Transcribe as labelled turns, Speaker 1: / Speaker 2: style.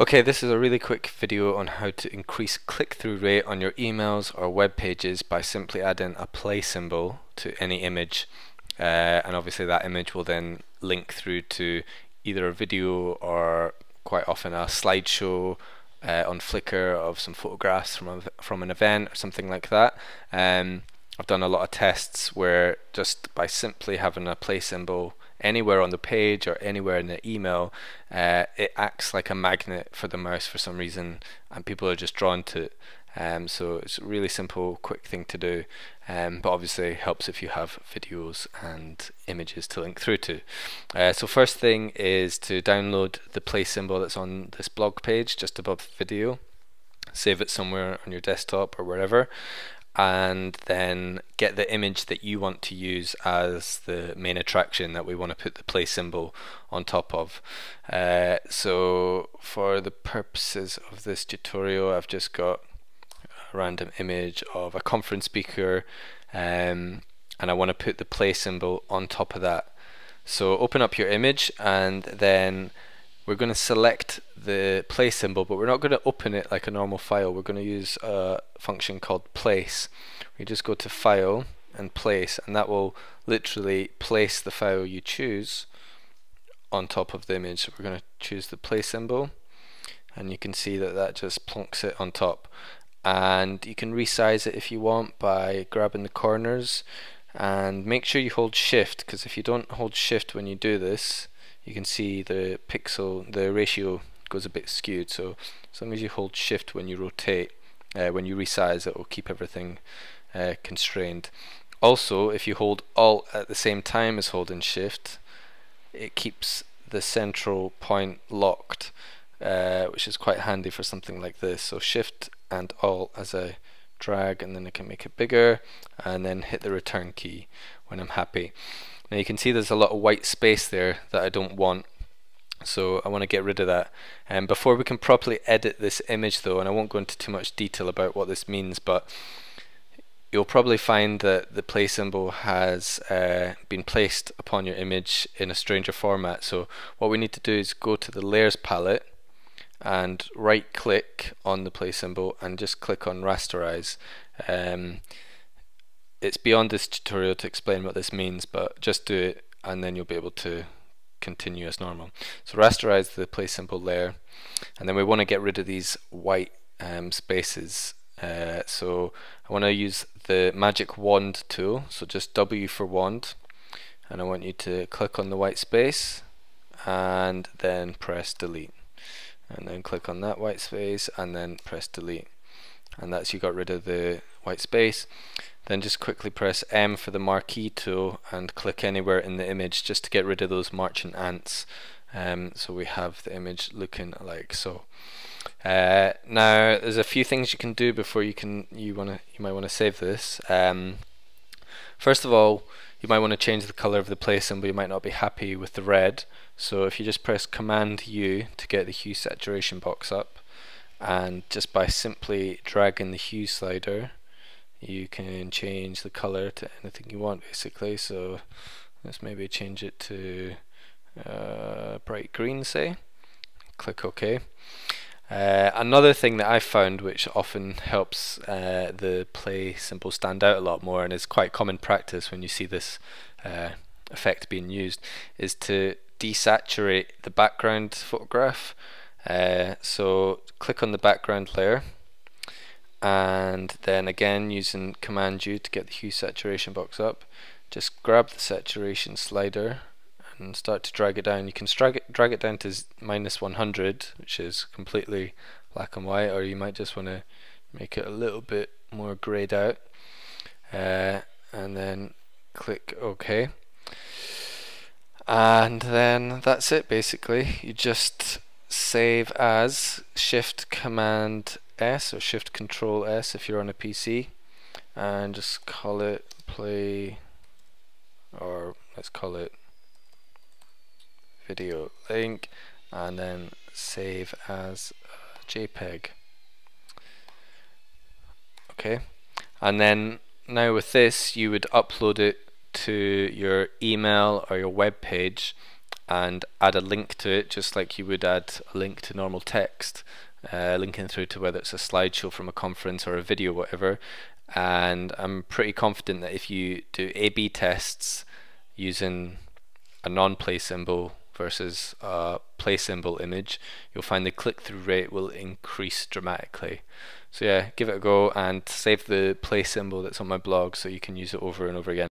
Speaker 1: Okay, this is a really quick video on how to increase click-through rate on your emails or web pages by simply adding a play symbol to any image uh, and obviously that image will then link through to either a video or quite often a slideshow uh, on Flickr of some photographs from a, from an event or something like that. Um, I've done a lot of tests where just by simply having a play symbol anywhere on the page or anywhere in the email, uh, it acts like a magnet for the mouse for some reason, and people are just drawn to it. Um, so it's a really simple, quick thing to do, um, but obviously helps if you have videos and images to link through to. Uh, so first thing is to download the play symbol that's on this blog page just above the video, save it somewhere on your desktop or wherever, and then get the image that you want to use as the main attraction that we want to put the play symbol on top of. Uh, so for the purposes of this tutorial I've just got a random image of a conference speaker um, and I want to put the play symbol on top of that. So open up your image and then we're going to select the play symbol, but we're not going to open it like a normal file. We're going to use a function called place. We just go to File and Place, and that will literally place the file you choose on top of the image. So we're going to choose the play symbol, and you can see that that just plonks it on top. And you can resize it if you want by grabbing the corners and make sure you hold shift because if you don't hold shift when you do this you can see the pixel, the ratio goes a bit skewed. So as long as you hold shift when you rotate, uh, when you resize, it will keep everything uh, constrained. Also, if you hold Alt at the same time as holding shift, it keeps the central point locked, uh, which is quite handy for something like this. So shift and Alt as I drag and then I can make it bigger and then hit the return key when I'm happy. Now you can see there's a lot of white space there that I don't want so I want to get rid of that. And before we can properly edit this image though, and I won't go into too much detail about what this means, but you'll probably find that the play symbol has uh, been placed upon your image in a stranger format. So what we need to do is go to the layers palette and right click on the play symbol and just click on rasterize. Um, it's beyond this tutorial to explain what this means, but just do it and then you'll be able to continue as normal. So rasterize the play symbol layer and then we want to get rid of these white um, spaces. Uh, so I want to use the magic wand tool, so just W for wand and I want you to click on the white space and then press delete and then click on that white space and then press delete and that's you got rid of the white space then just quickly press M for the marquee tool and click anywhere in the image just to get rid of those marching ants. Um, so we have the image looking like so. Uh, now there's a few things you can do before you can you wanna you might want to save this. Um, first of all, you might want to change the color of the play symbol. You might not be happy with the red. So if you just press Command U to get the hue saturation box up, and just by simply dragging the hue slider you can change the color to anything you want basically so let's maybe change it to uh, bright green say click OK uh, another thing that I've found which often helps uh, the play symbol stand out a lot more and is quite common practice when you see this uh, effect being used is to desaturate the background photograph. Uh, so click on the background layer and then again using command U to get the hue saturation box up just grab the saturation slider and start to drag it down. You can drag it, drag it down to minus 100 which is completely black and white or you might just want to make it a little bit more grayed out. Uh, and then click OK. And then that's it basically. You just save as shift command S or Shift Control S if you're on a PC and just call it play or let's call it video link and then save as JPEG. Okay. And then now with this you would upload it to your email or your web page and add a link to it just like you would add a link to normal text uh, linking through to whether it's a slideshow from a conference or a video whatever. And I'm pretty confident that if you do A-B tests using a non-play symbol versus play symbol image you'll find the click-through rate will increase dramatically. So yeah give it a go and save the play symbol that's on my blog so you can use it over and over again